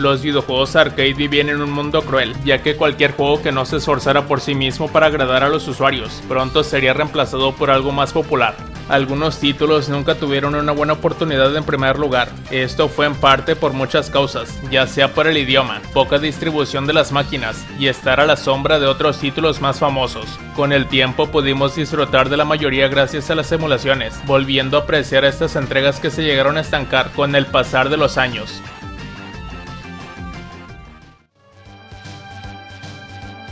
Los videojuegos arcade vivían en un mundo cruel, ya que cualquier juego que no se esforzara por sí mismo para agradar a los usuarios pronto sería reemplazado por algo más popular. Algunos títulos nunca tuvieron una buena oportunidad en primer lugar. Esto fue en parte por muchas causas, ya sea por el idioma, poca distribución de las máquinas y estar a la sombra de otros títulos más famosos. Con el tiempo pudimos disfrutar de la mayoría gracias a las emulaciones, volviendo a apreciar estas entregas que se llegaron a estancar con el pasar de los años.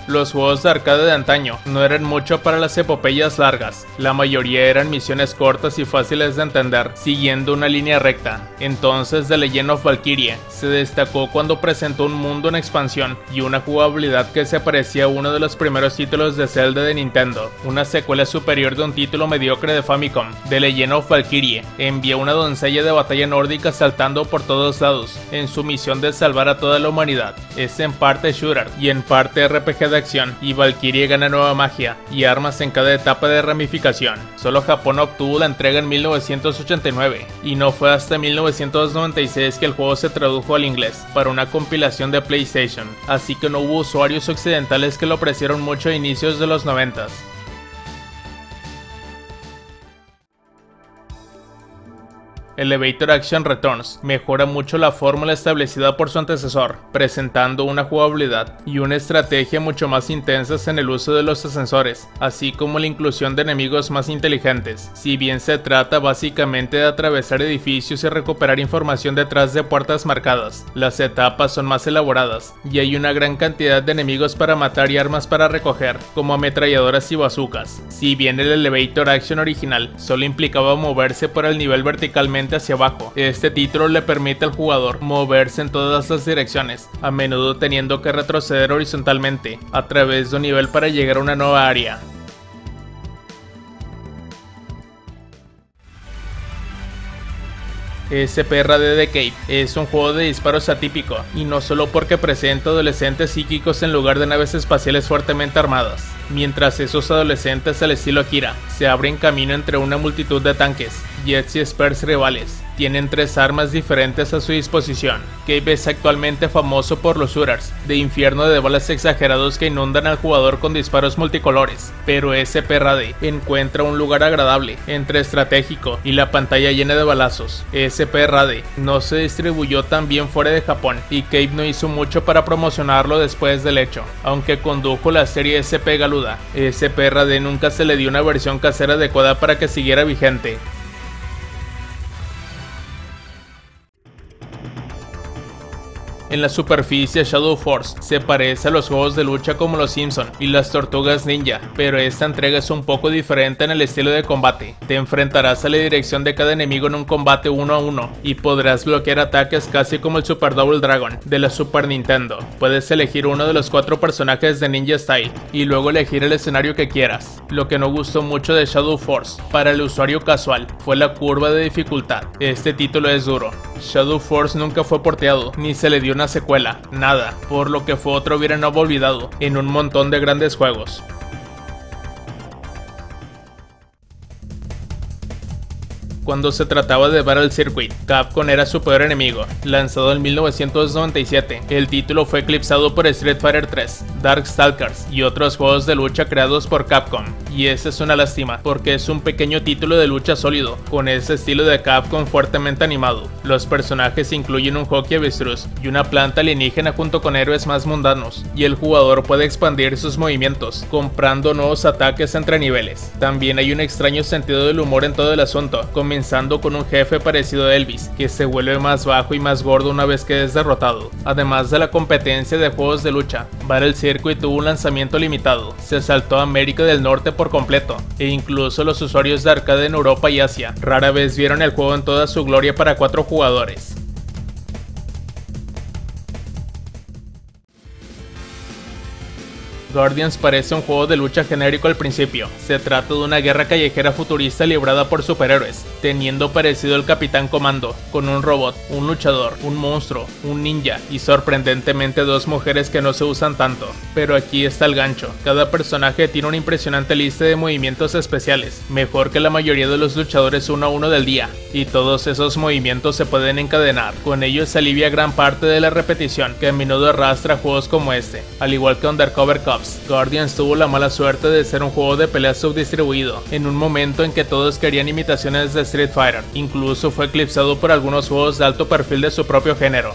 Los juegos de arcade de antaño no eran mucho para las epopeyas largas, la mayoría eran misiones cortas y fáciles de entender, siguiendo una línea recta. Entonces The Legend of Valkyrie se destacó cuando presentó un mundo en expansión y una jugabilidad que se parecía a uno de los primeros títulos de Zelda de Nintendo, una secuela superior de un título mediocre de Famicom. The Legend of Valkyrie envió una doncella de batalla nórdica saltando por todos lados, en su misión de salvar a toda la humanidad. Es en parte shooter y en parte RPG de y Valkyrie gana nueva magia y armas en cada etapa de ramificación. Solo Japón obtuvo la entrega en 1989 y no fue hasta 1996 que el juego se tradujo al inglés para una compilación de PlayStation, así que no hubo usuarios occidentales que lo apreciaron mucho a inicios de los 90. Elevator Action Returns mejora mucho la fórmula establecida por su antecesor, presentando una jugabilidad y una estrategia mucho más intensas en el uso de los ascensores, así como la inclusión de enemigos más inteligentes. Si bien se trata básicamente de atravesar edificios y recuperar información detrás de puertas marcadas, las etapas son más elaboradas y hay una gran cantidad de enemigos para matar y armas para recoger, como ametralladoras y bazucas. Si bien el Elevator Action original solo implicaba moverse por el nivel verticalmente hacia abajo. Este título le permite al jugador moverse en todas las direcciones, a menudo teniendo que retroceder horizontalmente a través de un nivel para llegar a una nueva área. SPRD de Cape es un juego de disparos atípico, y no solo porque presenta adolescentes psíquicos en lugar de naves espaciales fuertemente armadas. Mientras esos adolescentes al estilo Akira se abren camino entre una multitud de tanques, jets y spurs rivales, tienen tres armas diferentes a su disposición. Cape es actualmente famoso por los shooters de infierno de balas exagerados que inundan al jugador con disparos multicolores, pero SPRD encuentra un lugar agradable entre estratégico y la pantalla llena de balazos. SPRD no se distribuyó tan bien fuera de Japón y Cape no hizo mucho para promocionarlo después del hecho, aunque condujo la serie SP Galuda. SPRD nunca se le dio una versión casera adecuada para que siguiera vigente. En la superficie Shadow Force se parece a los juegos de lucha como los Simpson y las Tortugas Ninja, pero esta entrega es un poco diferente en el estilo de combate. Te enfrentarás a la dirección de cada enemigo en un combate uno a uno y podrás bloquear ataques casi como el Super Double Dragon de la Super Nintendo. Puedes elegir uno de los cuatro personajes de Ninja Style y luego elegir el escenario que quieras. Lo que no gustó mucho de Shadow Force para el usuario casual fue la curva de dificultad. Este título es duro. Shadow Force nunca fue porteado, ni se le dio una secuela, nada, por lo que fue otro no olvidado en un montón de grandes juegos. cuando se trataba de Battle Circuit. Capcom era su peor enemigo. Lanzado en 1997, el título fue eclipsado por Street Fighter 3, Darkstalkers y otros juegos de lucha creados por Capcom. Y esa es una lástima, porque es un pequeño título de lucha sólido, con ese estilo de Capcom fuertemente animado. Los personajes incluyen un hockey avestruz y una planta alienígena junto con héroes más mundanos, y el jugador puede expandir sus movimientos, comprando nuevos ataques entre niveles. También hay un extraño sentido del humor en todo el asunto, comenzando con un jefe parecido a Elvis, que se vuelve más bajo y más gordo una vez que es derrotado. Además de la competencia de juegos de lucha, Battle Circuit tuvo un lanzamiento limitado, se saltó a América del Norte por completo, e incluso los usuarios de arcade en Europa y Asia rara vez vieron el juego en toda su gloria para cuatro jugadores. Guardians parece un juego de lucha genérico al principio. Se trata de una guerra callejera futurista librada por superhéroes, teniendo parecido al Capitán Comando, con un robot, un luchador, un monstruo, un ninja y sorprendentemente dos mujeres que no se usan tanto. Pero aquí está el gancho. Cada personaje tiene una impresionante lista de movimientos especiales, mejor que la mayoría de los luchadores uno a uno del día, y todos esos movimientos se pueden encadenar. Con ello se alivia gran parte de la repetición que a menudo arrastra juegos como este. Al igual que Undercover Guardians tuvo la mala suerte de ser un juego de pelea subdistribuido, en un momento en que todos querían imitaciones de Street Fighter, incluso fue eclipsado por algunos juegos de alto perfil de su propio género.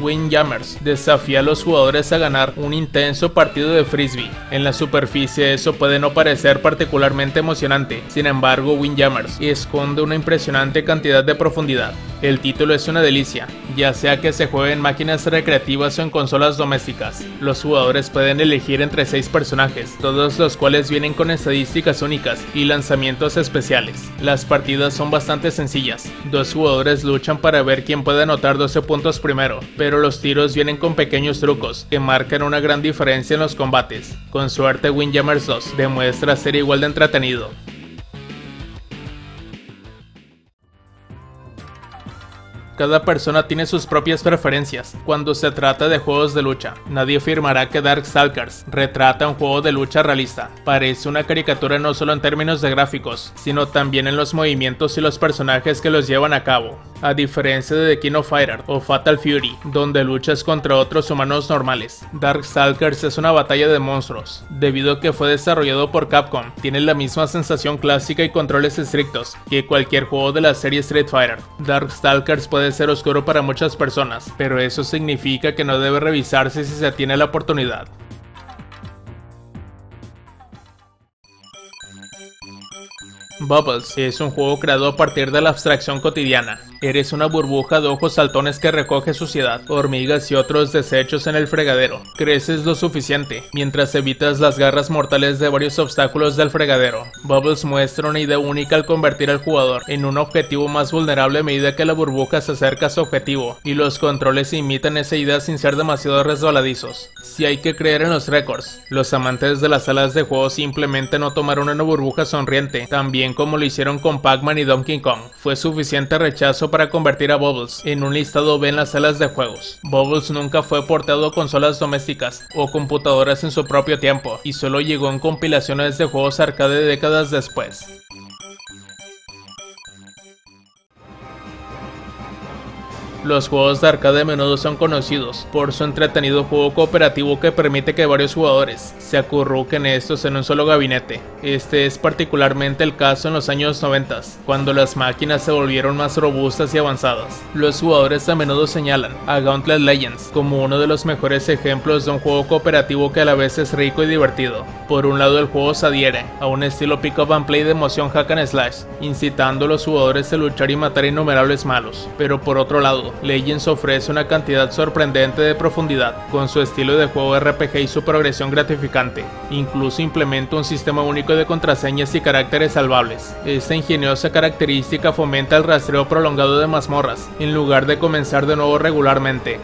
Windjammers desafía a los jugadores a ganar un intenso partido de frisbee. En la superficie eso puede no parecer particularmente emocionante, sin embargo Windjammers esconde una impresionante cantidad de profundidad. El título es una delicia, ya sea que se juegue en máquinas recreativas o en consolas domésticas. Los jugadores pueden elegir entre 6 personajes, todos los cuales vienen con estadísticas únicas y lanzamientos especiales. Las partidas son bastante sencillas, dos jugadores luchan para ver quién puede anotar 12 puntos primero, pero los tiros vienen con pequeños trucos que marcan una gran diferencia en los combates. Con suerte Windjammers 2 demuestra ser igual de entretenido. Cada persona tiene sus propias preferencias cuando se trata de juegos de lucha. Nadie afirmará que Darkstalkers retrata un juego de lucha realista. Parece una caricatura no solo en términos de gráficos, sino también en los movimientos y los personajes que los llevan a cabo. A diferencia de The King of Fighter o Fatal Fury, donde luchas contra otros humanos normales, Darkstalkers es una batalla de monstruos. Debido a que fue desarrollado por Capcom, tiene la misma sensación clásica y controles estrictos que cualquier juego de la serie Street Fighter. Darkstalkers puede ser oscuro para muchas personas, pero eso significa que no debe revisarse si se tiene la oportunidad. Bubbles es un juego creado a partir de la abstracción cotidiana. Eres una burbuja de ojos saltones que recoge suciedad, hormigas y otros desechos en el fregadero. Creces lo suficiente, mientras evitas las garras mortales de varios obstáculos del fregadero. Bubbles muestra una idea única al convertir al jugador en un objetivo más vulnerable a medida que la burbuja se acerca a su objetivo, y los controles imitan esa idea sin ser demasiado resbaladizos. Si hay que creer en los récords, los amantes de las salas de juego simplemente no tomaron una burbuja sonriente, también como lo hicieron con Pac-Man y Donkey Kong. Fue suficiente rechazo para convertir a Bubbles en un listado B en las salas de juegos. Bubbles nunca fue portado a consolas domésticas o computadoras en su propio tiempo y solo llegó en compilaciones de juegos arcade décadas después. Los juegos de arcade a menudo son conocidos por su entretenido juego cooperativo que permite que varios jugadores se acurruquen estos en un solo gabinete. Este es particularmente el caso en los años 90, cuando las máquinas se volvieron más robustas y avanzadas. Los jugadores a menudo señalan a Gauntlet Legends como uno de los mejores ejemplos de un juego cooperativo que a la vez es rico y divertido. Por un lado el juego se adhiere a un estilo pick up and play de emoción hack and slash, incitando a los jugadores a luchar y matar innumerables malos, pero por otro lado Legends ofrece una cantidad sorprendente de profundidad, con su estilo de juego RPG y su progresión gratificante. Incluso implementa un sistema único de contraseñas y caracteres salvables. Esta ingeniosa característica fomenta el rastreo prolongado de mazmorras, en lugar de comenzar de nuevo regularmente.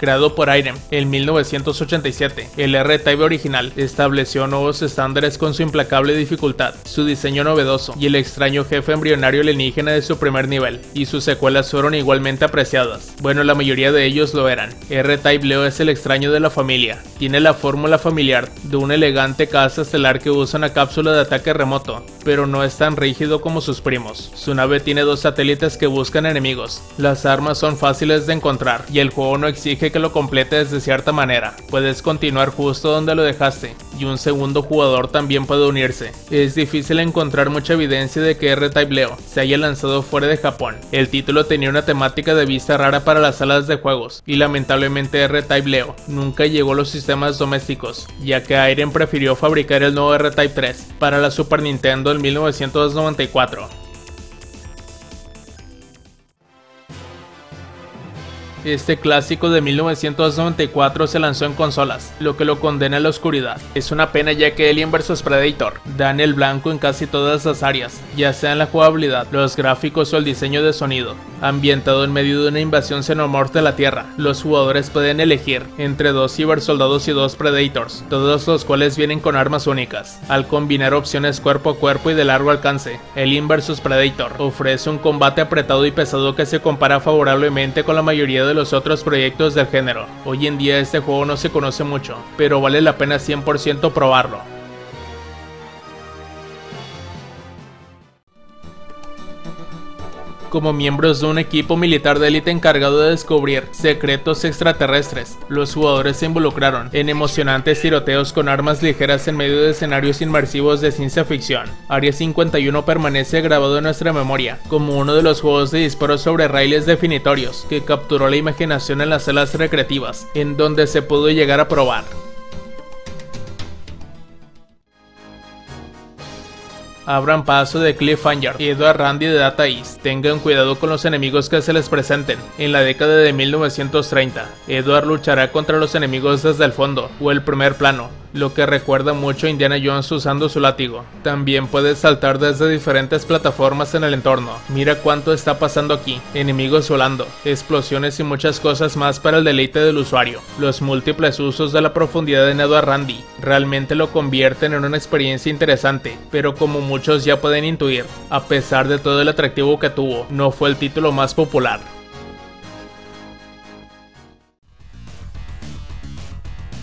Creado por Irem en 1987. El R-Type original estableció nuevos estándares con su implacable dificultad, su diseño novedoso y el extraño jefe embrionario alienígena de su primer nivel, y sus secuelas fueron igualmente apreciadas. Bueno, la mayoría de ellos lo eran. R-Type Leo es el extraño de la familia. Tiene la fórmula familiar de un elegante caza estelar que usa una cápsula de ataque remoto, pero no es tan rígido como sus primos. Su nave tiene dos satélites que buscan enemigos. Las armas son fáciles de encontrar y el juego no exige que lo completes de cierta manera. Puedes continuar justo donde lo dejaste y un segundo jugador también puede unirse. Es difícil encontrar mucha evidencia de que R-Type Leo se haya lanzado fuera de Japón. El título tenía una temática de vista rara para las salas de juegos y lamentablemente R-Type Leo nunca llegó a los sistemas domésticos, ya que Airen prefirió fabricar el nuevo R-Type 3 para la Super Nintendo en 1994. Este clásico de 1994 se lanzó en consolas, lo que lo condena a la oscuridad. Es una pena ya que Alien vs Predator dan el blanco en casi todas las áreas, ya sea en la jugabilidad, los gráficos o el diseño de sonido. Ambientado en medio de una invasión xenomorfa de la Tierra, los jugadores pueden elegir entre dos cibersoldados y dos Predators, todos los cuales vienen con armas únicas. Al combinar opciones cuerpo a cuerpo y de largo alcance, Alien vs Predator ofrece un combate apretado y pesado que se compara favorablemente con la mayoría de de los otros proyectos del género. Hoy en día este juego no se conoce mucho, pero vale la pena 100% probarlo. Como miembros de un equipo militar de élite encargado de descubrir secretos extraterrestres. Los jugadores se involucraron en emocionantes tiroteos con armas ligeras en medio de escenarios inmersivos de ciencia ficción. Área 51 permanece grabado en nuestra memoria como uno de los juegos de disparos sobre raíles definitorios que capturó la imaginación en las salas recreativas, en donde se pudo llegar a probar. Abran paso de Cliffhanger y Edward Randy de Data East. Tengan cuidado con los enemigos que se les presenten. En la década de 1930, Edward luchará contra los enemigos desde el fondo o el primer plano, lo que recuerda mucho a Indiana Jones usando su látigo. También puedes saltar desde diferentes plataformas en el entorno. Mira cuánto está pasando aquí, enemigos volando, explosiones y muchas cosas más para el deleite del usuario. Los múltiples usos de la profundidad en Edward Randy realmente lo convierten en una experiencia interesante, pero como muchos ya pueden intuir, a pesar de todo el atractivo que tuvo, no fue el título más popular.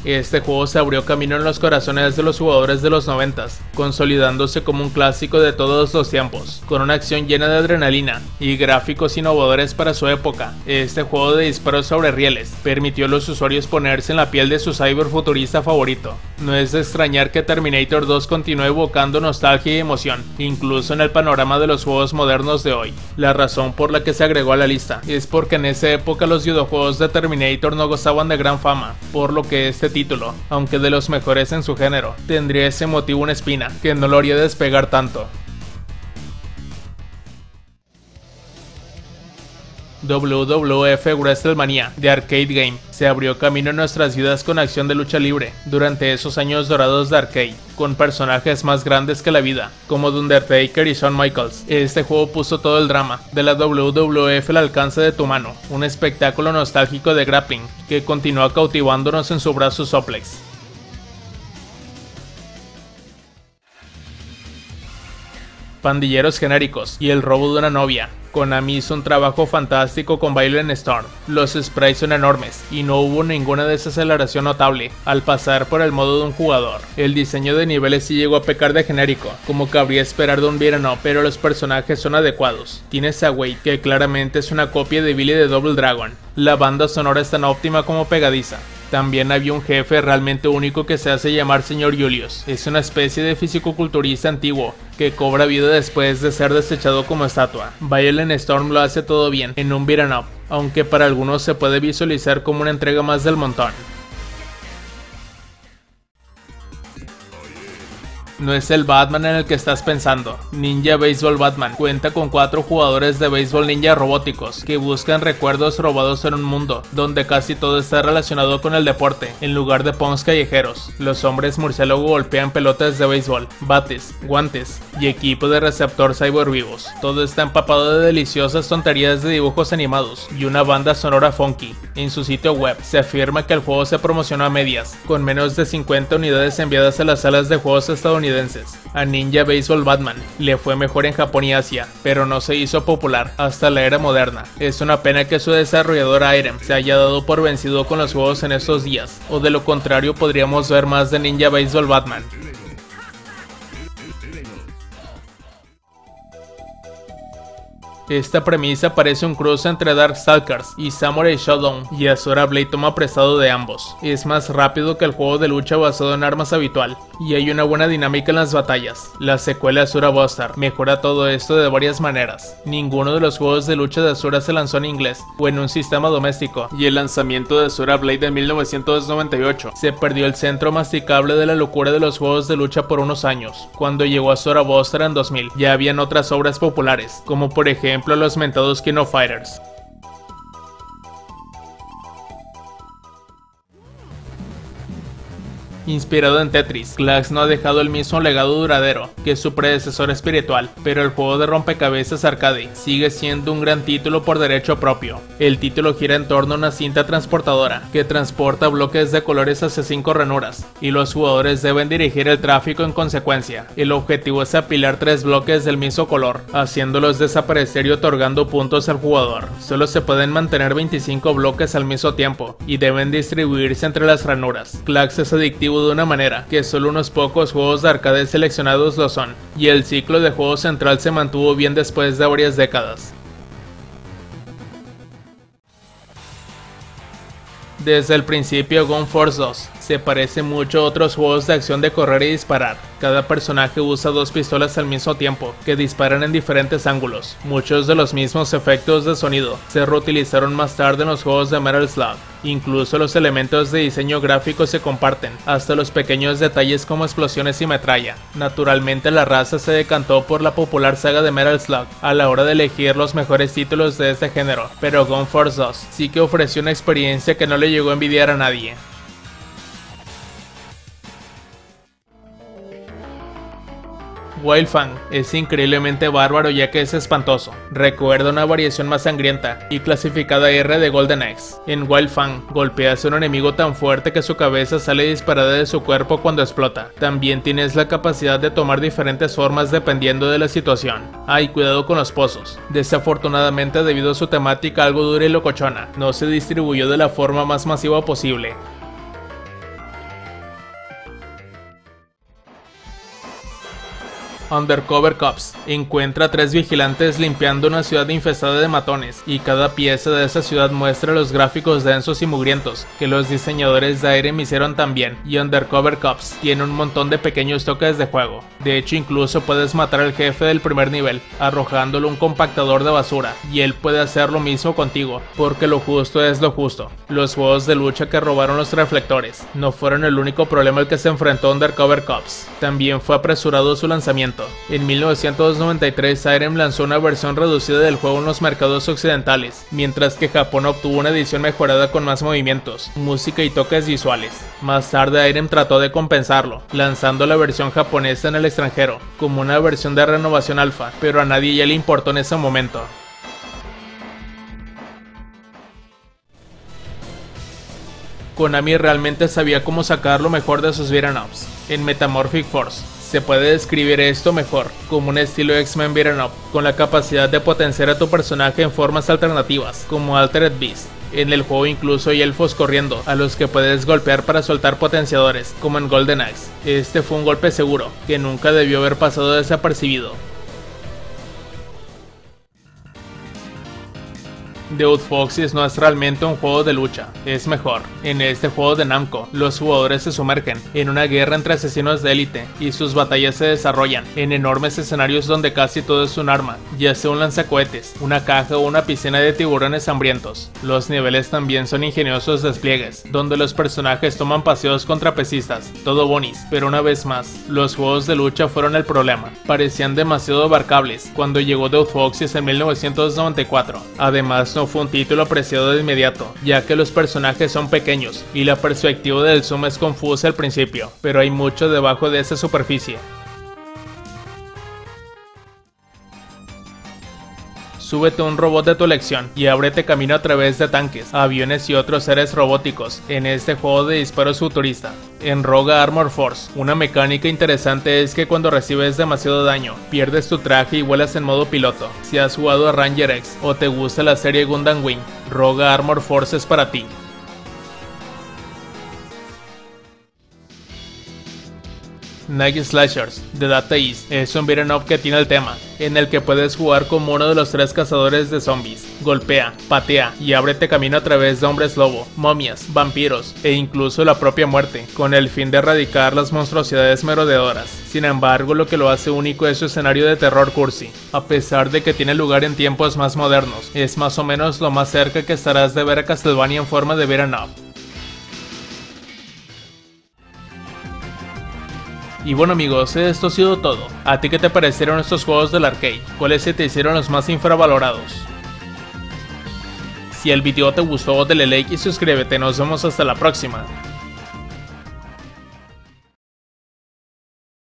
Este juego se abrió camino en los corazones de los jugadores de los 90, consolidándose como un clásico de todos los tiempos, con una acción llena de adrenalina y gráficos innovadores para su época. Este juego de disparos sobre rieles permitió a los usuarios ponerse en la piel de su cyberfuturista favorito. No es de extrañar que Terminator 2 continúe evocando nostalgia y emoción, incluso en el panorama de los juegos modernos de hoy. La razón por la que se agregó a la lista es porque en esa época los videojuegos de Terminator no gozaban de gran fama, por lo que este título, aunque de los mejores en su género, tendría ese motivo una espina que no lo haría despegar tanto. WWF WrestleMania de Arcade Game se abrió camino en nuestras vidas con acción de lucha libre durante esos años dorados de arcade, con personajes más grandes que la vida, como The Undertaker y Shawn Michaels. Este juego puso todo el drama de la WWF al alcance de tu mano, un espectáculo nostálgico de grappling que continúa cautivándonos en su brazo soplex. pandilleros genéricos y el robo de una novia, Konami hizo un trabajo fantástico con Violent Storm. Los sprites son enormes y no hubo ninguna desaceleración notable al pasar por el modo de un jugador. El diseño de niveles sí llegó a pecar de genérico, como cabría esperar de un beat'em pero los personajes son adecuados. Tienes a Wade, que claramente es una copia de Billy de Double Dragon. La banda sonora es tan óptima como pegadiza. También había un jefe realmente único que se hace llamar Señor Julius. Es una especie de fisicoculturista antiguo que cobra vida después de ser desechado como estatua. Violent Storm lo hace todo bien en un beat'em up, aunque para algunos se puede visualizar como una entrega más del montón. No es el Batman en el que estás pensando. Ninja Baseball Batman cuenta con cuatro jugadores de béisbol ninja robóticos que buscan recuerdos robados en un mundo donde casi todo está relacionado con el deporte, en lugar de punks callejeros. Los hombres murciélago golpean pelotas de béisbol, bates, guantes y equipo de receptor cyber vivos. Todo está empapado de deliciosas tonterías de dibujos animados y una banda sonora funky. En su sitio web se afirma que el juego se promocionó a medias, con menos de 50 unidades enviadas a las salas de juegos estadounidenses a Ninja Baseball Batman le fue mejor en Japón y Asia, pero no se hizo popular hasta la era moderna. Es una pena que su desarrollador Irem se haya dado por vencido con los juegos en estos días, o de lo contrario podríamos ver más de Ninja Baseball Batman. Esta premisa parece un cruce entre Darkstalkers y Samurai Shodown, y Azura Blade toma prestado de ambos. Es más rápido que el juego de lucha basado en armas habitual, y hay una buena dinámica en las batallas. La secuela Azura Buster mejora todo esto de varias maneras. Ninguno de los juegos de lucha de Azura se lanzó en inglés o en un sistema doméstico, y el lanzamiento de Azura Blade en 1998 se perdió el centro masticable de la locura de los juegos de lucha por unos años. Cuando llegó Azura Buster en 2000, ya habían otras obras populares, como por ejemplo los mentados Kino Fighters. Inspirado en Tetris, Klax no ha dejado el mismo legado duradero que su predecesor espiritual, pero el juego de rompecabezas arcade sigue siendo un gran título por derecho propio. El título gira en torno a una cinta transportadora que transporta bloques de colores hacia cinco ranuras, y los jugadores deben dirigir el tráfico en consecuencia. El objetivo es apilar tres bloques del mismo color, haciéndolos desaparecer y otorgando puntos al jugador. Solo se pueden mantener 25 bloques al mismo tiempo, y deben distribuirse entre las ranuras. Klax es adictivo de una manera que solo unos pocos juegos de arcade seleccionados lo son, y el ciclo de juego central se mantuvo bien después de varias décadas. Desde el principio Gun Force 2 se parece mucho a otros juegos de acción de correr y disparar. Cada personaje usa dos pistolas al mismo tiempo, que disparan en diferentes ángulos. Muchos de los mismos efectos de sonido se reutilizaron más tarde en los juegos de Metal Slug. Incluso los elementos de diseño gráfico se comparten, hasta los pequeños detalles como explosiones y metralla. Naturalmente la raza se decantó por la popular saga de Metal Slug a la hora de elegir los mejores títulos de este género, pero Gun Force 2 sí que ofreció una experiencia que no le llegó a envidiar a nadie. Wildfang es increíblemente bárbaro ya que es espantoso. Recuerda una variación más sangrienta y clasificada R de Golden Axe. En Wildfang golpeas a un enemigo tan fuerte que su cabeza sale disparada de su cuerpo cuando explota. También tienes la capacidad de tomar diferentes formas dependiendo de la situación. Ay, cuidado con los pozos. Desafortunadamente debido a su temática algo dura y locochona, no se distribuyó de la forma más masiva posible. Undercover Cops. Encuentra a tres vigilantes limpiando una ciudad infestada de matones, y cada pieza de esa ciudad muestra los gráficos densos y mugrientos que los diseñadores de Irem hicieron también, y Undercover Cops tiene un montón de pequeños toques de juego. De hecho, incluso puedes matar al jefe del primer nivel, arrojándole un compactador de basura, y él puede hacer lo mismo contigo, porque lo justo es lo justo. Los juegos de lucha que robaron los reflectores no fueron el único problema al que se enfrentó Undercover Cops. También fue apresurado su lanzamiento en 1993 Irem lanzó una versión reducida del juego en los mercados occidentales, mientras que Japón obtuvo una edición mejorada con más movimientos, música y toques visuales. Más tarde Irem trató de compensarlo, lanzando la versión japonesa en el extranjero, como una versión de renovación alfa, pero a nadie ya le importó en ese momento. Konami realmente sabía cómo sacar lo mejor de sus beat'em ups en Metamorphic Force, se puede describir esto mejor como un estilo X-Men Beat'em Up, con la capacidad de potenciar a tu personaje en formas alternativas, como Altered Beast. En el juego incluso hay elfos corriendo, a los que puedes golpear para soltar potenciadores, como en Golden Axe. Este fue un golpe seguro, que nunca debió haber pasado desapercibido. The Foxes no es realmente un juego de lucha, es mejor. En este juego de Namco, los jugadores se sumergen en una guerra entre asesinos de élite y sus batallas se desarrollan en enormes escenarios donde casi todo es un arma, ya sea un lanzacohetes, una caja o una piscina de tiburones hambrientos. Los niveles también son ingeniosos despliegues, donde los personajes toman paseos contra pesistas, todo bonis, pero una vez más, los juegos de lucha fueron el problema. Parecían demasiado abarcables cuando llegó The Foxes en 1994. Además, no fue un título apreciado de inmediato, ya que los personajes son pequeños y la perspectiva del zoom es confusa al principio, pero hay mucho debajo de esa superficie. Súbete un robot de tu elección y ábrete camino a través de tanques, aviones y otros seres robóticos en este juego de disparos futurista. En Roga Armor Force, una mecánica interesante es que cuando recibes demasiado daño, pierdes tu traje y vuelas en modo piloto. Si has jugado a Ranger X o te gusta la serie Gundam Wing, Roga Armor Force es para ti. Night Slashers The Data East es un beat'em up que tiene el tema, en el que puedes jugar como uno de los tres cazadores de zombies. Golpea, patea y ábrete camino a través de hombres lobo, momias, vampiros e incluso la propia muerte, con el fin de erradicar las monstruosidades merodeadoras. Sin embargo, lo que lo hace único es su escenario de terror cursi. A pesar de que tiene lugar en tiempos más modernos, es más o menos lo más cerca que estarás de ver a Castlevania en forma de beat'em up. Y bueno amigos, esto ha sido todo. ¿A ti qué te parecieron estos juegos del arcade? ¿Cuáles se te hicieron los más infravalorados? Si el video te gustó, dale like y suscríbete. Nos vemos hasta la próxima.